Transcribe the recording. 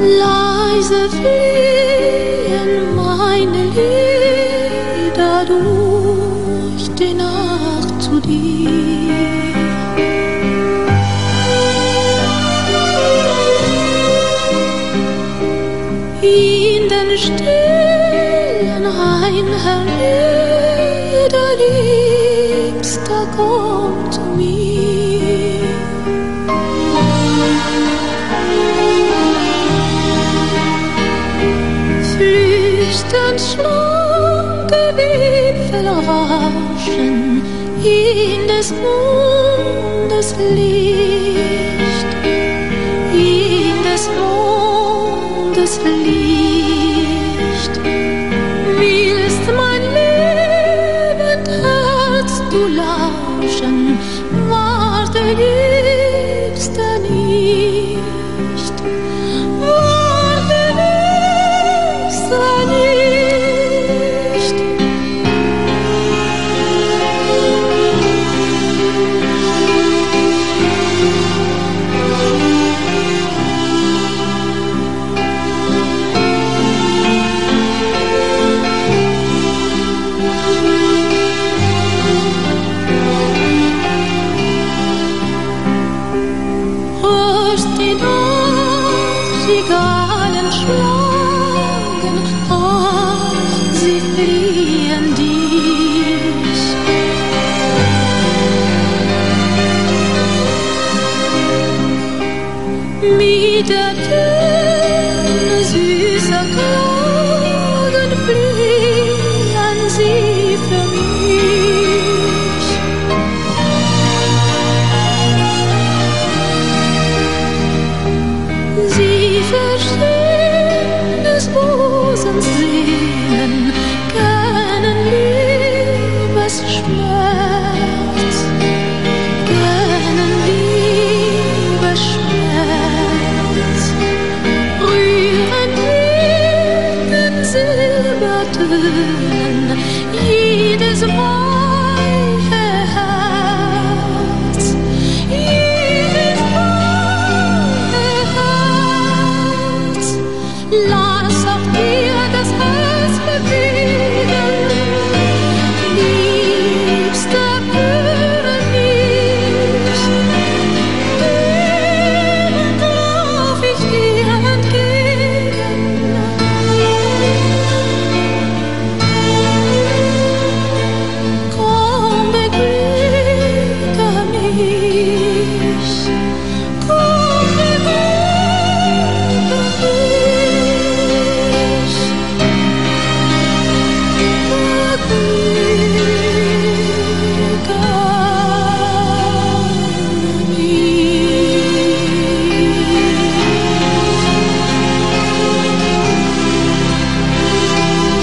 Leise fliehen meine Lieder durch die Nacht zu dir. In den stillen Hain Flüsternd schlage Wipfel rauschen in des Mondes Licht, in des Mondes Licht. Willst mein lebend Herz du lauschen, warte liebster Nachtigallen schlagen, ach, sie fliehen dich. Mit love.